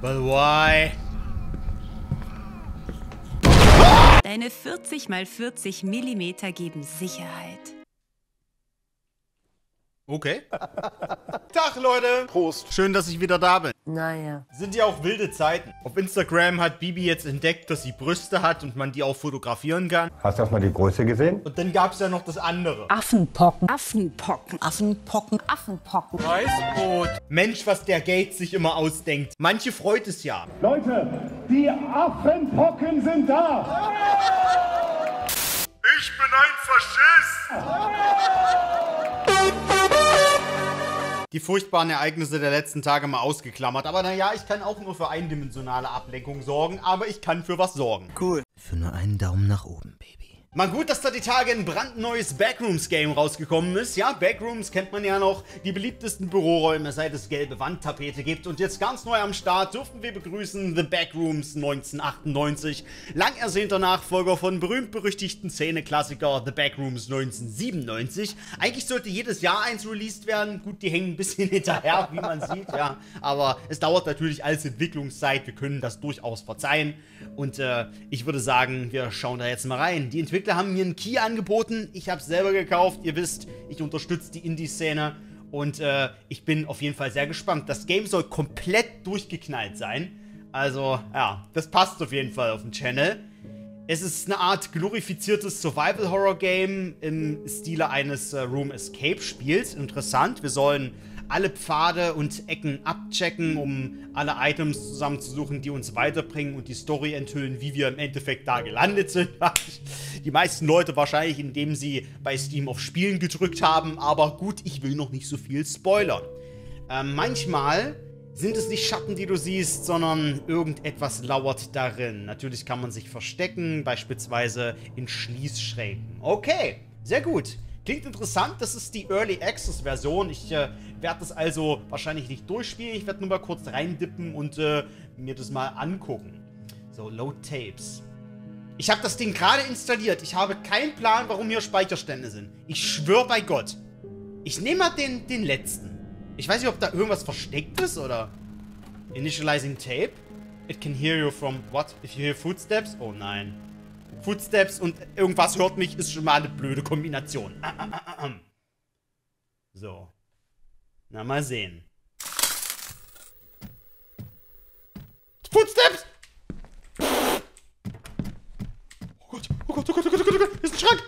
But why? Deine 40 mal 40 Millimeter geben Sicherheit. Okay. Tag, Leute. Prost. Schön, dass ich wieder da bin. Naja. Sind ja auch wilde Zeiten. Auf Instagram hat Bibi jetzt entdeckt, dass sie Brüste hat und man die auch fotografieren kann. Hast du erstmal die Größe gesehen? Und dann gab es ja noch das andere. Affenpocken. Affenpocken. Affenpocken. Affenpocken. Weißbrot. Mensch, was der Gates sich immer ausdenkt. Manche freut es ja. Leute, die Affenpocken sind da! Ich bin ein Faschist! Die furchtbaren Ereignisse der letzten Tage mal ausgeklammert. Aber naja, ich kann auch nur für eindimensionale Ablenkung sorgen, aber ich kann für was sorgen. Cool. Für nur einen Daumen nach oben, Baby. Mal gut, dass da die Tage ein brandneues Backrooms-Game rausgekommen ist. Ja, Backrooms kennt man ja noch. Die beliebtesten Büroräume, seit es gelbe Wandtapete gibt. Und jetzt ganz neu am Start dürfen wir begrüßen The Backrooms 1998. Lang ersehnter Nachfolger von berühmt-berüchtigten Szene-Klassiker The Backrooms 1997. Eigentlich sollte jedes Jahr eins released werden. Gut, die hängen ein bisschen hinterher, wie man sieht, ja. Aber es dauert natürlich als Entwicklungszeit. Wir können das durchaus verzeihen. Und äh, ich würde sagen, wir schauen da jetzt mal rein. Die Entwickler haben mir einen Key angeboten. Ich habe es selber gekauft. Ihr wisst, ich unterstütze die Indie-Szene. Und äh, ich bin auf jeden Fall sehr gespannt. Das Game soll komplett durchgeknallt sein. Also, ja, das passt auf jeden Fall auf den Channel. Es ist eine Art glorifiziertes Survival-Horror-Game im Stile eines äh, Room Escape-Spiels. Interessant. Wir sollen alle Pfade und Ecken abchecken, um alle Items zusammenzusuchen, die uns weiterbringen und die Story enthüllen, wie wir im Endeffekt da gelandet sind. die meisten Leute wahrscheinlich, indem sie bei Steam auf Spielen gedrückt haben, aber gut, ich will noch nicht so viel spoilern. Ähm, manchmal sind es nicht Schatten, die du siehst, sondern irgendetwas lauert darin. Natürlich kann man sich verstecken, beispielsweise in Schließschränken. Okay, sehr gut. Klingt interessant, das ist die Early Access Version. Ich äh, werde das also wahrscheinlich nicht durchspielen. Ich werde nur mal kurz reindippen und äh, mir das mal angucken. So, Load Tapes. Ich habe das Ding gerade installiert. Ich habe keinen Plan, warum hier Speicherstände sind. Ich schwöre bei Gott. Ich nehme mal den, den letzten. Ich weiß nicht, ob da irgendwas versteckt ist oder... Initializing Tape? It can hear you from... What? If you hear footsteps? Oh nein. Footsteps und irgendwas hört mich, ist schon mal eine blöde Kombination. So. Na, mal sehen. Footsteps! Oh Gott, oh Gott, oh Gott, oh Gott, oh Gott, oh Gott, hier ist ein Schrank!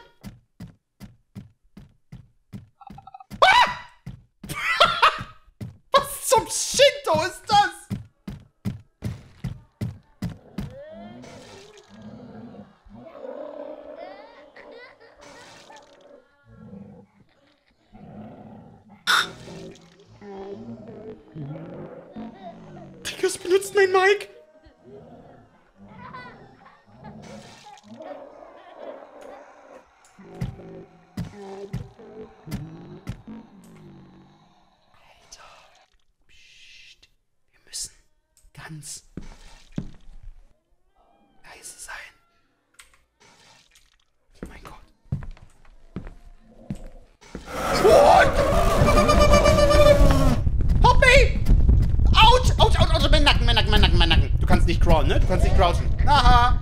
Crawlen, ne? Du kannst nicht crouchen. Aha!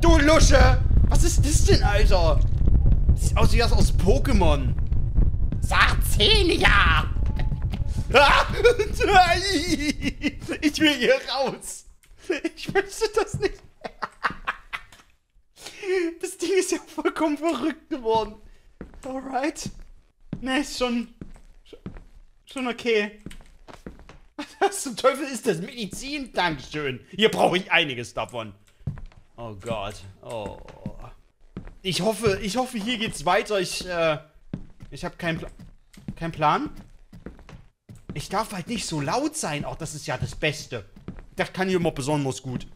Du Lusche! Was ist das denn, Alter? Das sieht aus wie das aus Pokémon. Sarzenia! Ah! Ich will hier raus. Ich möchte das nicht. Das Ding ist ja vollkommen verrückt geworden. Alright. Ne, ist schon- Schon okay. Was zum Teufel ist das? Medizin? Dankeschön. Hier brauche ich einiges davon. Oh Gott. Oh. Ich hoffe, ich hoffe, hier geht's weiter. Ich, äh. Ich habe keinen Pla keinen Plan. Ich darf halt nicht so laut sein. Auch das ist ja das Beste. Das kann hier immer besonders gut.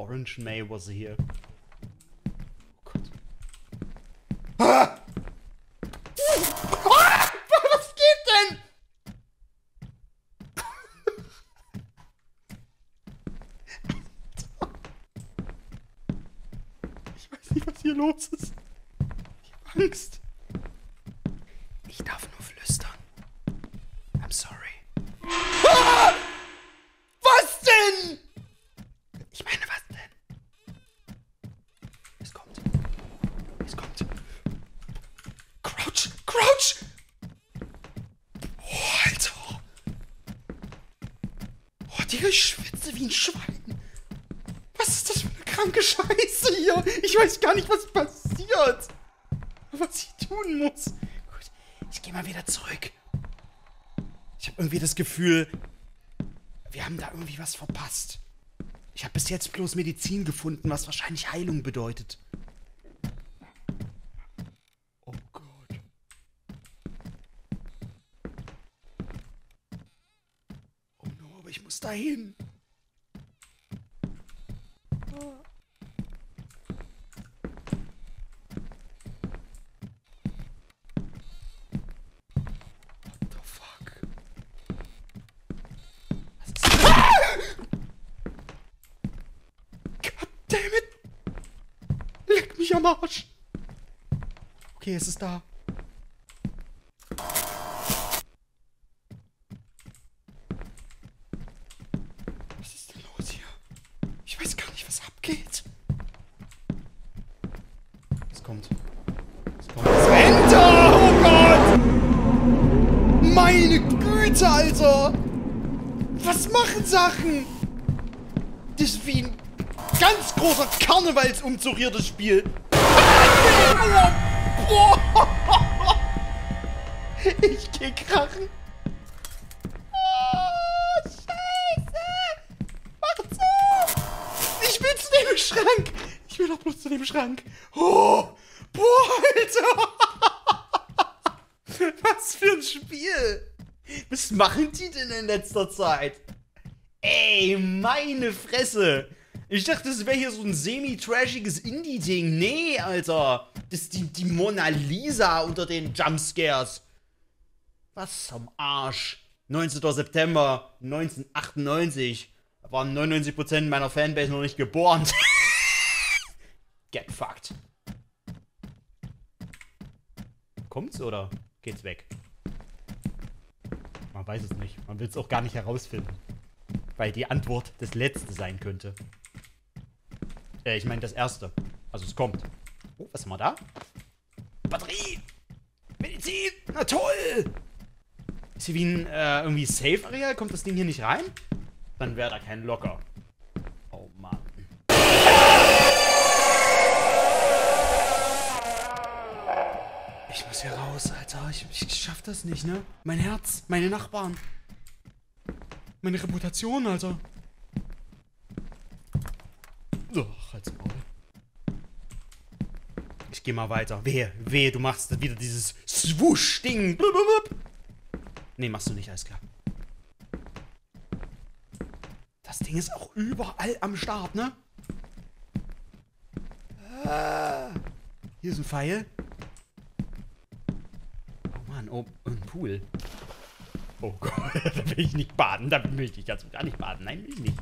Orange May was here. Oh Gott. Ah! ah! Was geht denn? ich weiß nicht, was hier los ist. Digga, ich schwitze wie ein Schwein. Was ist das für eine kranke Scheiße hier? Ich weiß gar nicht, was passiert. Was ich tun muss. Gut, ich gehe mal wieder zurück. Ich habe irgendwie das Gefühl, wir haben da irgendwie was verpasst. Ich habe bis jetzt bloß Medizin gefunden, was wahrscheinlich Heilung bedeutet. Oh Gott. Oh no, aber ich muss dahin. What the fuck? Was ist das? God damn it! Leck mich am Arsch! Okay, es ist da. Machen Sachen? Das ist wie ein ganz großer Karnevalsumzug hier, das Spiel. Ich geh krachen. Oh, Scheiße! Mach zu! Ich will zu dem Schrank! Ich will doch bloß zu dem Schrank. Oh! Boah, Alter! Was für ein Spiel! Was machen die denn in letzter Zeit? Ey, meine Fresse! Ich dachte, das wäre hier so ein semi-trashiges Indie-Ding. Nee, Alter. Das ist die, die Mona Lisa unter den Jumpscares. Was zum Arsch. 19. September 1998. Da waren 99% meiner Fanbase noch nicht geboren. Get fucked. Kommt's oder geht's weg? Man weiß es nicht. Man will es auch gar nicht herausfinden. Weil die Antwort das letzte sein könnte. Äh, ich meine das erste. Also es kommt. Oh, was haben wir da? Batterie! Medizin! Na toll! Ist hier wie ein äh, irgendwie Safe-Area? Kommt das Ding hier nicht rein? Dann wäre da kein Locker. Oh Mann. Ich muss hier raus, Alter. Ich, ich schaff das nicht, ne? Mein Herz, meine Nachbarn. Meine Reputation, Alter. So, halt's Maul. Ich geh mal weiter. Wehe, wehe, du machst wieder dieses Swoosh-Ding. Nee, machst du nicht, alles klar. Das Ding ist auch überall am Start, ne? Ah, hier ist ein Pfeil. Oh Mann, oh, ein Pool. Oh Gott, da will ich nicht baden. Da will ich ganz gar nicht baden. Nein, will ich nicht.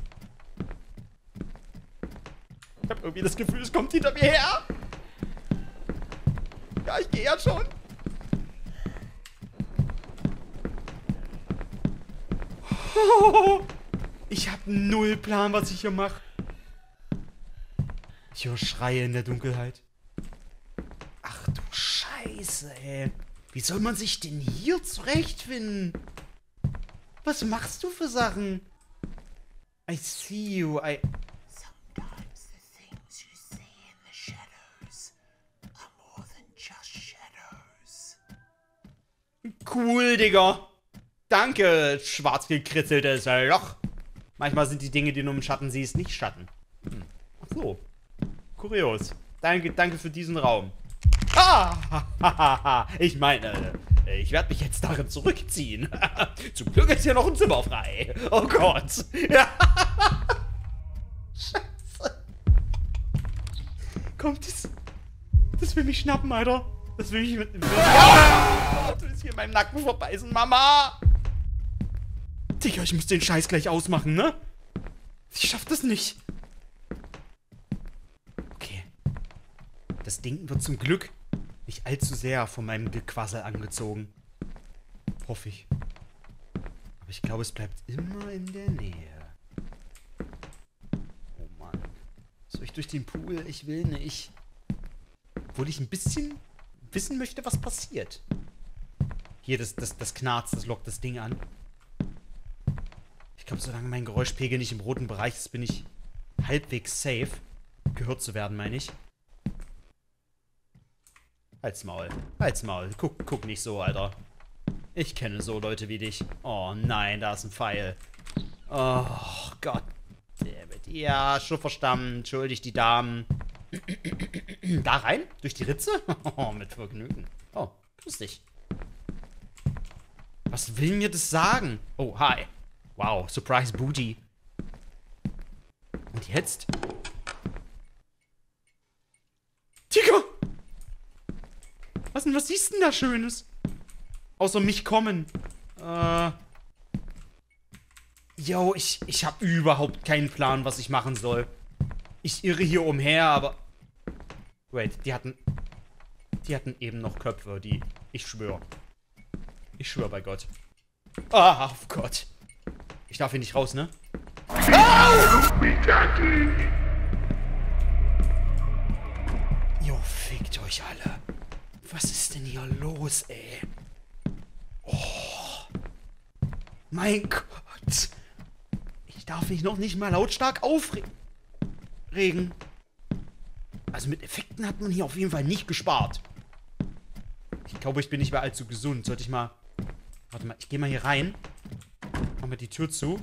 Ich habe irgendwie das Gefühl, es kommt hinter mir her. Ja, ich gehe ja schon. Ich habe null Plan, was ich hier mache. Ich höre Schreie in der Dunkelheit. Ach du Scheiße, ey. Wie soll man sich denn hier zurechtfinden? Was machst du für Sachen? I see you, I... Sometimes the things you see in the shadows are more than just shadows. Cool, Digga. Danke, schwarz gekritzeltes Loch. Manchmal sind die Dinge, die du im Schatten siehst, nicht Schatten. Hm. Ach so. Kurios. Danke, danke für diesen Raum. Ah, ich meine, ich werde mich jetzt darin zurückziehen. Zum Glück ist hier noch ein Zimmer frei. Oh Gott. Ja. Scheiße. Kommt das? Das will mich schnappen, Alter. Das will mich mit. Du willst hier in meinem Nacken verbeißen, Mama. Digga, ich muss den Scheiß gleich ausmachen, ne? Ich schaff das nicht. Okay. das Ding wird zum Glück nicht allzu sehr von meinem Gequassel angezogen. Hoffe ich. Aber ich glaube, es bleibt immer in der Nähe. Oh Mann. Soll ich durch den Pool? Ich will nicht. Obwohl ich ein bisschen wissen möchte, was passiert. Hier, das, das, das Knarz, das lockt das Ding an. Ich glaube, solange mein Geräuschpegel nicht im roten Bereich ist, bin ich halbwegs safe. Gehört zu werden, meine ich. Halt's Maul. Halt's Maul. Guck, guck nicht so, Alter. Ich kenne so Leute wie dich. Oh nein, da ist ein Pfeil. Oh Gott. Dammit. Ja, Schufferstamm. Entschuldigt die Damen. da rein? Durch die Ritze? Oh, mit Vergnügen. Oh, grüß dich. Was will mir das sagen? Oh, hi. Wow, Surprise Booty. Und jetzt? Digga! Was denn, was siehst du denn da Schönes? Außer mich kommen. Äh. Yo, ich, ich habe überhaupt keinen Plan, was ich machen soll. Ich irre hier umher, aber... Wait, die hatten... Die hatten eben noch Köpfe, die... Ich schwöre. Ich schwöre bei Gott. Ah, auf Gott. Ich darf hier nicht raus, ne? Jo, fickt euch alle. Was ist denn hier los, ey? Oh. Mein Gott. Ich darf mich noch nicht mal lautstark aufregen. Also mit Effekten hat man hier auf jeden Fall nicht gespart. Ich glaube, ich bin nicht mehr allzu gesund. Sollte ich mal... Warte mal, ich gehe mal hier rein. Mach mal die Tür zu.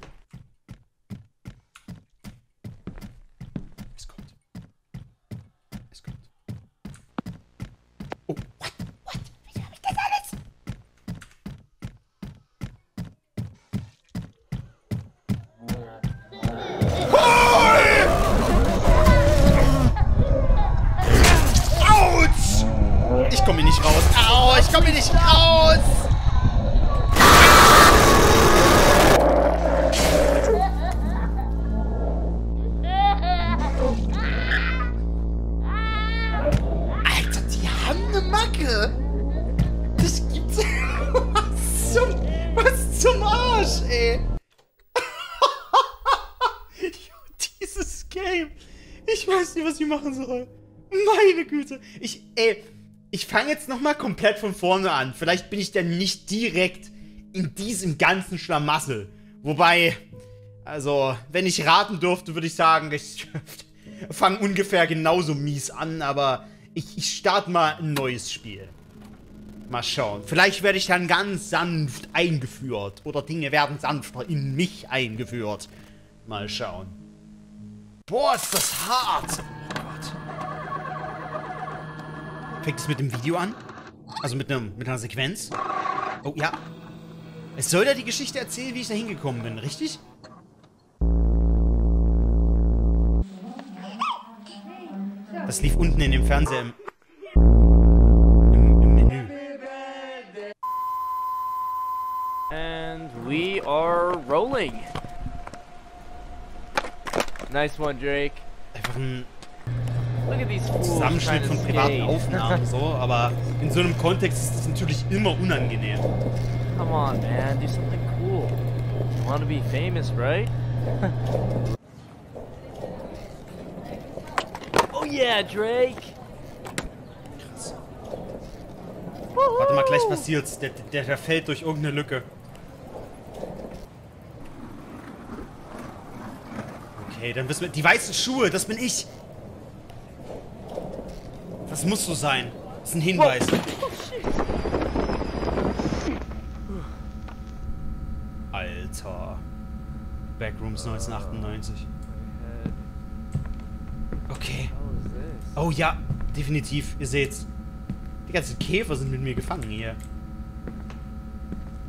Game. Ich weiß nicht, was ich machen soll. Meine Güte. Ich, ey, ich fange jetzt nochmal komplett von vorne an. Vielleicht bin ich dann nicht direkt in diesem ganzen Schlamassel. Wobei, also, wenn ich raten dürfte, würde ich sagen, ich fange ungefähr genauso mies an, aber ich, ich starte mal ein neues Spiel. Mal schauen. Vielleicht werde ich dann ganz sanft eingeführt. Oder Dinge werden sanfter in mich eingeführt. Mal schauen. Boah, ist das hart. Oh Gott. Fängt es mit dem Video an? Also mit, einem, mit einer Sequenz? Oh, ja. Es soll ja die Geschichte erzählen, wie ich da hingekommen bin, richtig? Das lief unten in dem Fernseher im, im, Menü. And we are rolling. Nice one, Drake. Einfach ein Look at these fools Zusammenschnitt von privaten. Aufnahmen, so, aber in so einem Kontext ist das natürlich immer unangenehm. Come on, man, do something cool. You want to be famous, right? oh yeah, Drake. Krass. Warte mal, gleich passiert's. Der, der, der fällt durch irgendeine Lücke. Okay, dann wissen wir. Die weißen Schuhe, das bin ich. Das muss so sein. Das ist ein Hinweis. Alter. Backrooms 1998. Okay. Oh ja, definitiv. Ihr seht's. Die ganzen Käfer sind mit mir gefangen hier.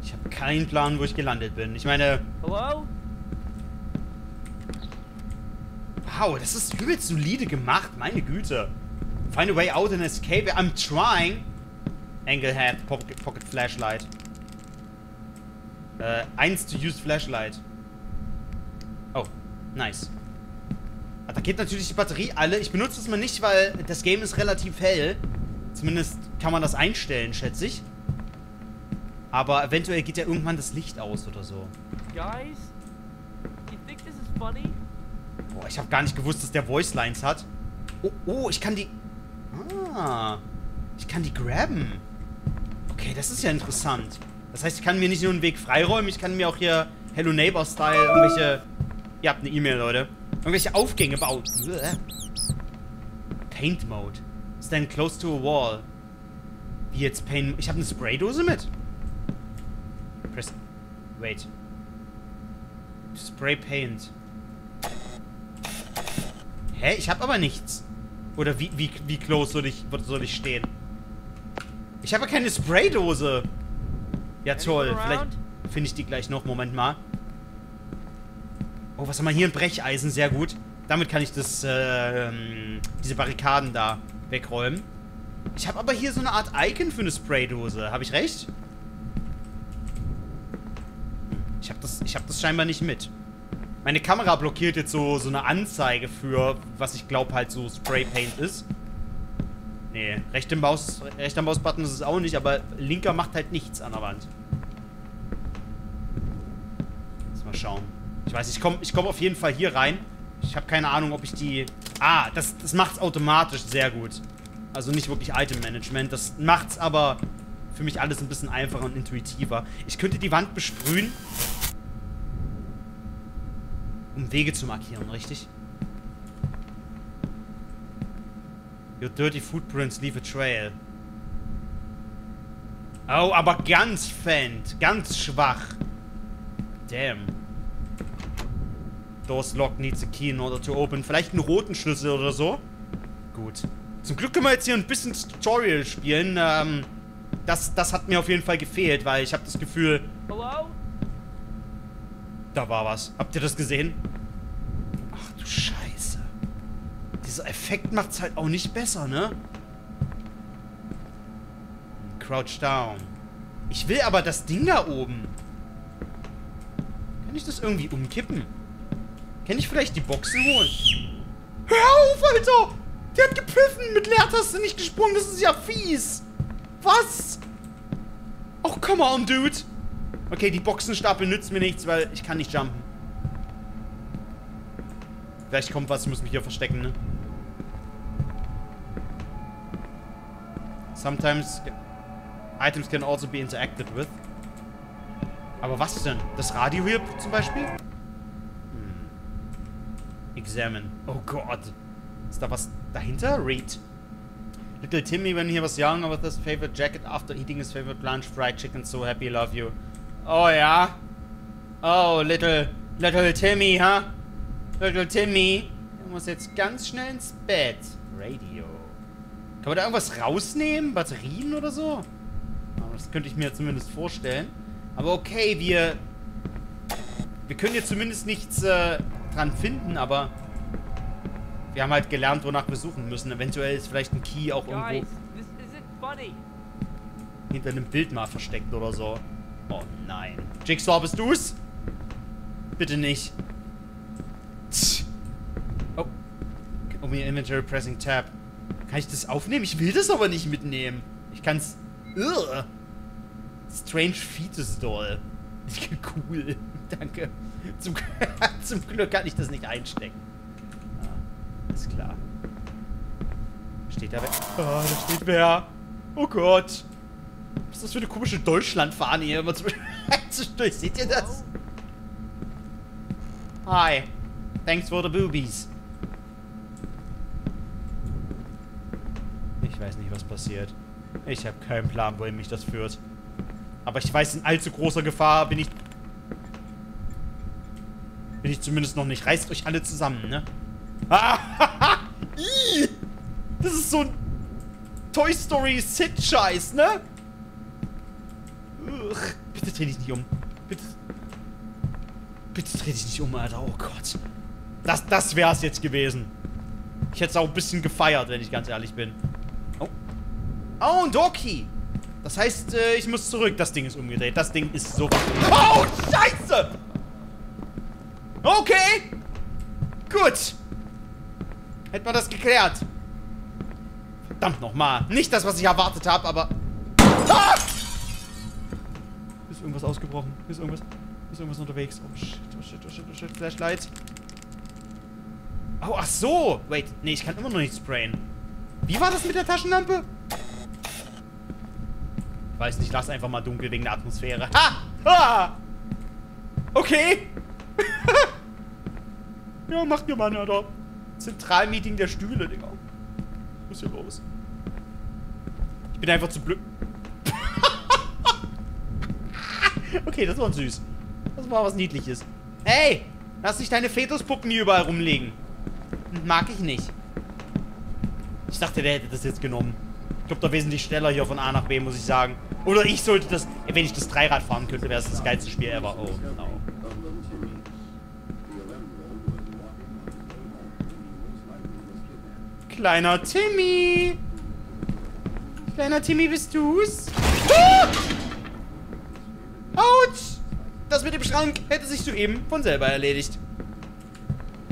Ich habe keinen Plan, wo ich gelandet bin. Ich meine, Hello? Wow, das ist übelst solide gemacht. Meine Güte. Find a way out and escape. I'm trying. Anglehead, Pocket, Pocket Flashlight. Äh, eins to use Flashlight. Oh, nice. Er geht natürlich die Batterie alle. Ich benutze es mal nicht, weil das Game ist relativ hell. Zumindest kann man das einstellen, schätze ich. Aber eventuell geht ja irgendwann das Licht aus oder so. Guys, you think this is funny? Boah, ich habe gar nicht gewusst, dass der Voice Lines hat. Oh, oh, ich kann die... Ah, ich kann die grabben. Okay, das ist ja interessant. Das heißt, ich kann mir nicht nur einen Weg freiräumen, ich kann mir auch hier Hello Neighbor-Style irgendwelche... Ihr habt eine E-Mail, Leute. Irgendwelche Aufgänge bauen. Paint Mode. Stand close to a wall. Wie jetzt Paint... Ich habe eine Spraydose mit. Press... Wait. Spray Paint. Hä? Ich habe aber nichts. Oder wie, wie, wie close soll ich, soll ich stehen? Ich habe keine Spraydose. Ja, toll. Vielleicht finde ich die gleich noch. Moment mal. Oh, was haben wir hier? Ein Brecheisen. Sehr gut. Damit kann ich das, äh, diese Barrikaden da wegräumen. Ich habe aber hier so eine Art Icon für eine Spraydose. Habe ich recht? Ich habe das, ich hab das scheinbar nicht mit. Meine Kamera blockiert jetzt so, so eine Anzeige für, was ich glaube halt so Spraypaint ist. Nee, rechter Maus, rechter Mausbutton ist es auch nicht, aber linker macht halt nichts an der Wand. Lass mal schauen. Ich weiß, ich komme ich komm auf jeden Fall hier rein. Ich habe keine Ahnung, ob ich die... Ah, das, das macht's automatisch sehr gut. Also nicht wirklich Item Management. Das macht's aber für mich alles ein bisschen einfacher und intuitiver. Ich könnte die Wand besprühen um Wege zu markieren, richtig? Your dirty footprints leave a trail. Oh, aber ganz fend. Ganz schwach. Damn. Doors locked needs a key in order to open. Vielleicht einen roten Schlüssel oder so. Gut. Zum Glück können wir jetzt hier ein bisschen Tutorial spielen. Ähm, das, das hat mir auf jeden Fall gefehlt, weil ich habe das Gefühl... Hello? Da war was. Habt ihr das gesehen? Ach du Scheiße. Dieser Effekt macht es halt auch nicht besser, ne? Crouch down. Ich will aber das Ding da oben. Kann ich das irgendwie umkippen? Kann ich vielleicht die Boxen holen? Hör auf, Alter! Der hat gepfiffen! Mit Leertaste nicht gesprungen, das ist ja fies! Was? Oh, come on, dude! Okay, die Boxenstapel nützt mir nichts, weil ich kann nicht jumpen. Vielleicht kommt was, ich muss mich hier verstecken, ne? Sometimes items can also be interacted with. Aber was denn? Das Radio hier zum Beispiel? Hm. Examine. Oh Gott. Ist da was dahinter? Read. Little Timmy, when he was young, with his favorite jacket after eating his favorite lunch, fried chicken, so happy, love you. Oh ja. Oh, little, little Timmy, huh? Little Timmy. Er muss jetzt ganz schnell ins Bett. Radio. Kann man da irgendwas rausnehmen? Batterien oder so? Aber das könnte ich mir zumindest vorstellen. Aber okay, wir... Wir können jetzt zumindest nichts äh, dran finden, aber... Wir haben halt gelernt, wonach wir suchen müssen. Eventuell ist vielleicht ein Key auch irgendwo... Hinter einem Bild mal versteckt oder so. Oh nein. Jigsaw, bist du's? Bitte nicht. Oh. Oh, mir Inventory Pressing Tab. Kann ich das aufnehmen? Ich will das aber nicht mitnehmen. Ich kann's... Ugh. Strange Fetus Doll. Cool. Danke. Zum, zum Glück kann ich das nicht einstecken. Ah, ist klar. Steht da wer? Oh, da steht wer. Oh Gott. Was ist das für eine komische Deutschlandfahne hier immer zwischendurch? Seht ihr das? Hi. Thanks for the boobies. Ich weiß nicht, was passiert. Ich habe keinen Plan, wohin mich das führt. Aber ich weiß, in allzu großer Gefahr bin ich... Bin ich zumindest noch nicht. Reißt euch alle zusammen, ne? Das ist so ein Toy Story Sit-Scheiß, ne? Dreh dich nicht um. Bitte. Bitte dreh dich nicht um, Alter. Oh Gott. Das, das wär's jetzt gewesen. Ich hätte es auch ein bisschen gefeiert, wenn ich ganz ehrlich bin. Oh. Oh, ein Doorkey. Das heißt, äh, ich muss zurück. Das Ding ist umgedreht. Das Ding ist so... Oh, Scheiße! Okay. Gut. Hätten wir das geklärt. Verdammt nochmal. Nicht das, was ich erwartet habe, aber... Ah! Ist irgendwas ausgebrochen? Ist irgendwas... Ist irgendwas unterwegs? Oh shit, oh shit, oh shit, oh shit. Flashlight. Oh, ach so. Wait, nee, ich kann immer noch nicht sprayen. Wie war das mit der Taschenlampe? Weiß nicht, lass einfach mal dunkel wegen der Atmosphäre. Ha! Ha! Okay. ja, macht mir mal, Alter. Zentralmeeting der Stühle, Digga. Was ist hier los? Ich bin einfach zu blöd. Okay, das war süß. Das war was Niedliches. Hey! Lass nicht deine Fetuspuppen hier überall rumlegen. Mag ich nicht. Ich dachte, der hätte das jetzt genommen. Ich glaube, da wesentlich schneller hier von A nach B, muss ich sagen. Oder ich sollte das... Wenn ich das Dreirad fahren könnte, wäre es das geilste Spiel ever. Oh, no. Kleiner Timmy. Kleiner Timmy, bist du's? Ah! Das mit dem Schrank hätte sich soeben von selber erledigt.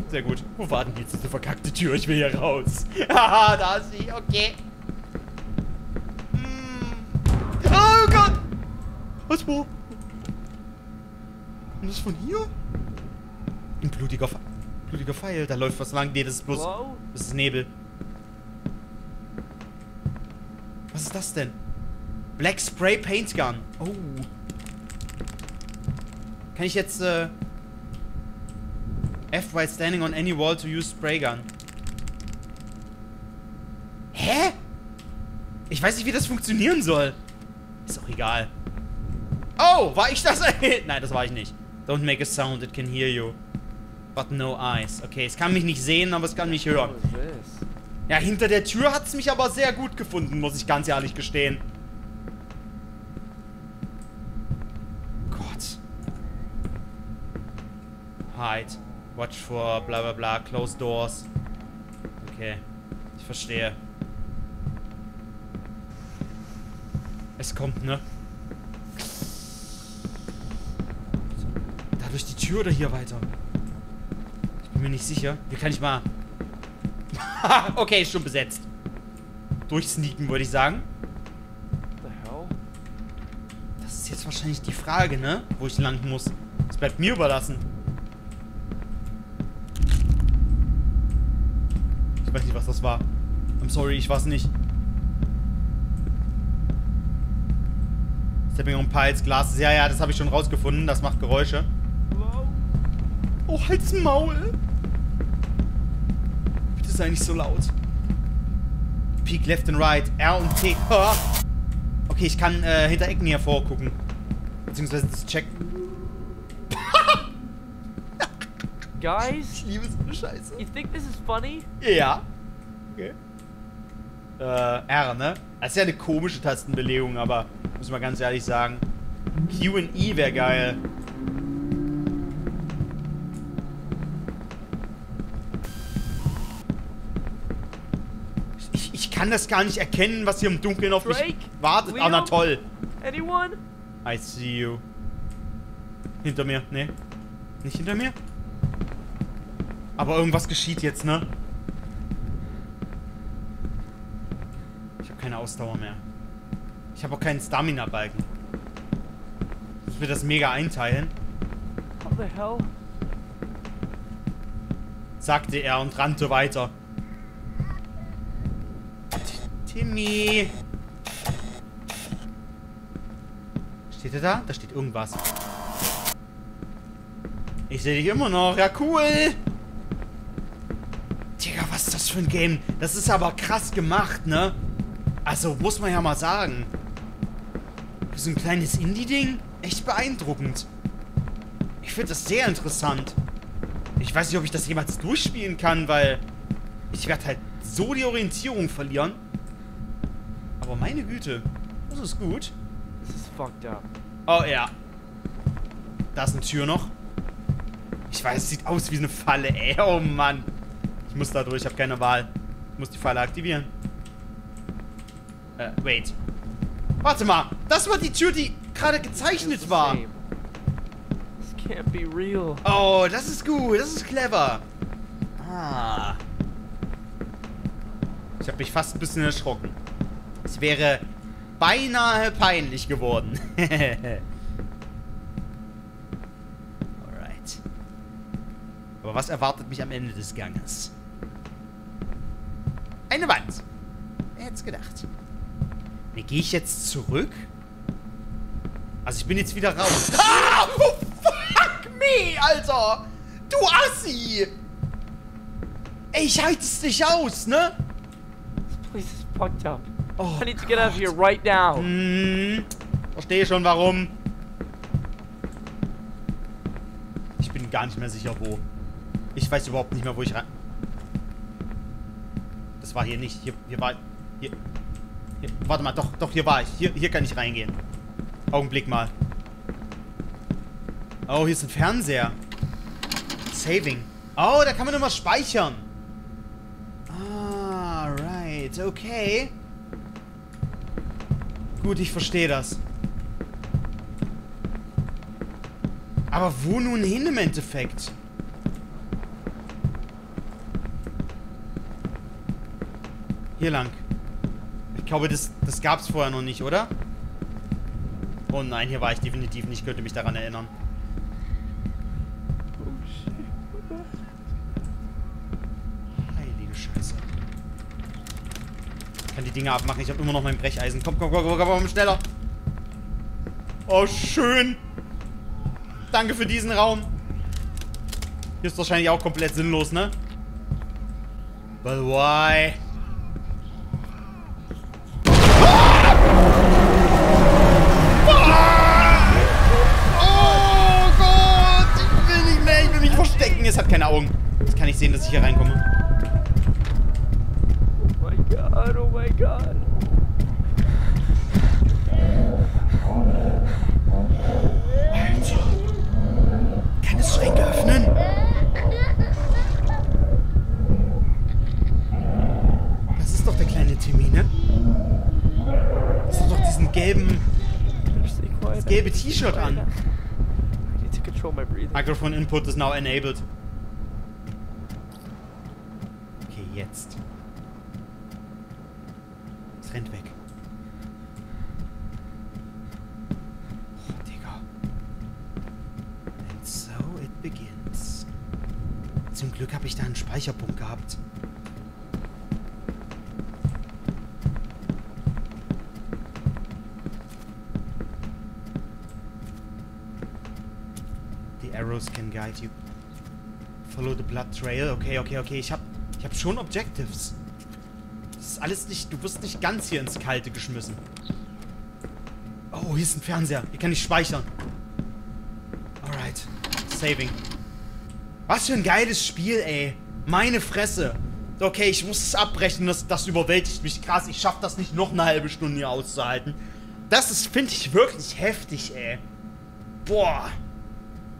Sehr gut. Wo war denn jetzt diese verkackte Tür? Ich will hier raus. Haha, da ist sie. Okay. Hm. Oh Gott! Was wo? Und das von hier? Ein blutiger, blutiger Pfeil. Da läuft was lang. Nee, das ist bloß... Hello? Das ist Nebel. Was ist das denn? Black Spray Paint Gun. Oh. Kann ich jetzt, äh... F while standing on any wall to use Spray Gun. Hä? Ich weiß nicht, wie das funktionieren soll. Ist auch egal. Oh, war ich das? Nein, das war ich nicht. Don't make a sound, it can hear you. But no eyes. Okay, es kann mich nicht sehen, aber es kann mich hören. Ja, hinter der Tür hat es mich aber sehr gut gefunden, muss ich ganz ehrlich gestehen. Gott. Hide. Watch for bla bla bla. Close doors. Okay. Ich verstehe. Es kommt, ne? Da durch die Tür oder hier weiter? Ich bin mir nicht sicher. Hier kann ich mal okay, ist schon besetzt. Durchsneaken, würde ich sagen. What the hell? Das ist jetzt wahrscheinlich die Frage, ne? Wo ich lang muss. Das bleibt mir überlassen. Weiß nicht, was das war. I'm sorry, ich weiß nicht. Stepping on Piles, Glas. Ja, ja, das habe ich schon rausgefunden. Das macht Geräusche. Oh, halt's Maul. Bitte sei nicht so laut. Peak left and right. R und T. Okay, ich kann äh, hinter Ecken hier vorgucken. Beziehungsweise das checken. Guys? Ich liebe so eine Scheiße. You think this is funny? Ja. Okay. Äh, R, ne? Das ist ja eine komische Tastenbelegung, aber muss man ganz ehrlich sagen. Q und E wäre geil. Ich, ich kann das gar nicht erkennen, was hier im Dunkeln auf mich Drake? wartet. Ah, na toll. Anyone? I see you. Hinter mir. Nee. Nicht hinter mir? Aber irgendwas geschieht jetzt, ne? Ich habe keine Ausdauer mehr. Ich habe auch keinen Stamina-Balken. Ich mir das mega einteilen, What the hell? sagte er und rannte weiter. Timmy! Steht er da? Da steht irgendwas. Ich sehe dich immer noch. Ja, cool. Digga, was ist das für ein Game? Das ist aber krass gemacht, ne? Also, muss man ja mal sagen. Für so ein kleines Indie-Ding? Echt beeindruckend. Ich finde das sehr interessant. Ich weiß nicht, ob ich das jemals durchspielen kann, weil ich werde halt so die Orientierung verlieren. Aber meine Güte, das ist gut. This is fucked up. Oh ja. Da ist eine Tür noch. Ich weiß, es sieht aus wie eine Falle, ey. Oh Mann. Ich muss da durch, ich habe keine Wahl. Ich muss die Falle aktivieren. Äh, wait. Warte mal. Das war die Tür, die gerade gezeichnet war. can't be real. Oh, das ist gut. Das ist clever. Ah. Ich habe mich fast ein bisschen erschrocken. Es wäre beinahe peinlich geworden. Alright. Aber was erwartet mich am Ende des Ganges? Eine Wand. Wer hätte es gedacht? Ne, gehe ich jetzt zurück? Also ich bin jetzt wieder raus. Ah! Oh, fuck me, Alter! Du Assi! Ey, ich halte es nicht aus, ne? This place is fucked up. Oh, I need to get out of here right now. Hm, verstehe schon warum. Ich bin gar nicht mehr sicher, wo. Ich weiß überhaupt nicht mehr, wo ich rein... War hier nicht. Hier, hier war... Hier, hier. Warte mal, doch, doch, hier war ich. Hier, hier kann ich reingehen. Augenblick mal. Oh, hier ist ein Fernseher. Saving. Oh, da kann man immer speichern. Ah, right. Okay. Gut, ich verstehe das. Aber wo nun hin im Endeffekt? Hier lang. Ich glaube, das, das gab es vorher noch nicht, oder? Oh nein, hier war ich definitiv nicht. Ich könnte mich daran erinnern. Heilige Scheiße. Ich kann die Dinge abmachen. Ich habe immer noch mein Brecheisen. Komm, komm, komm, komm, komm, komm, schneller. Oh, schön. Danke für diesen Raum. Hier ist wahrscheinlich auch komplett sinnlos, ne? But why? Keine Augen. Jetzt kann ich sehen, dass ich hier reinkomme. Oh my god, oh my god. Alter. Kann das Schränke öffnen? Das ist doch der kleine Timmy, ne? Das hat doch diesen gelben, das gelbe T-Shirt an. Microphone input is now enabled. Okay, jetzt. Es rennt weg. Oh, Digga. And so it begins. Zum Glück habe ich da einen Speicherpunkt gehabt. The arrows can guide you. Follow the blood trail. Okay, okay, okay. Ich hab, ich hab schon Objectives. Das ist alles nicht... Du wirst nicht ganz hier ins Kalte geschmissen. Oh, hier ist ein Fernseher. Hier kann ich speichern. Alright. Saving. Was für ein geiles Spiel, ey. Meine Fresse. Okay, ich muss es abbrechen. Das, das überwältigt mich krass. Ich schaff das nicht noch eine halbe Stunde hier auszuhalten. Das ist, finde ich, wirklich heftig, ey. Boah.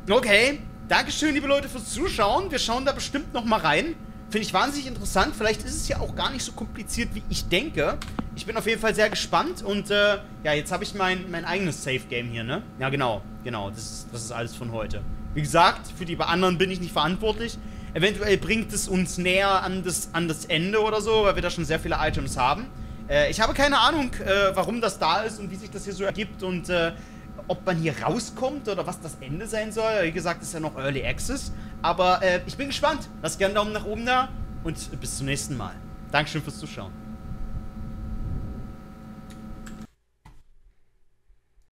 Okay. Dankeschön, liebe Leute, fürs Zuschauen. Wir schauen da bestimmt noch mal rein. Finde ich wahnsinnig interessant. Vielleicht ist es ja auch gar nicht so kompliziert, wie ich denke. Ich bin auf jeden Fall sehr gespannt. Und äh, ja, jetzt habe ich mein, mein eigenes Safe-Game hier, ne? Ja, genau. Genau, das ist, das ist alles von heute. Wie gesagt, für die anderen bin ich nicht verantwortlich. Eventuell bringt es uns näher an das, an das Ende oder so, weil wir da schon sehr viele Items haben. Äh, ich habe keine Ahnung, äh, warum das da ist und wie sich das hier so ergibt und äh, ob man hier rauskommt oder was das Ende sein soll. Wie gesagt, ist ja noch Early Access. Aber äh, ich bin gespannt. Lasst gerne einen Daumen nach oben da und bis zum nächsten Mal. Dankeschön fürs Zuschauen.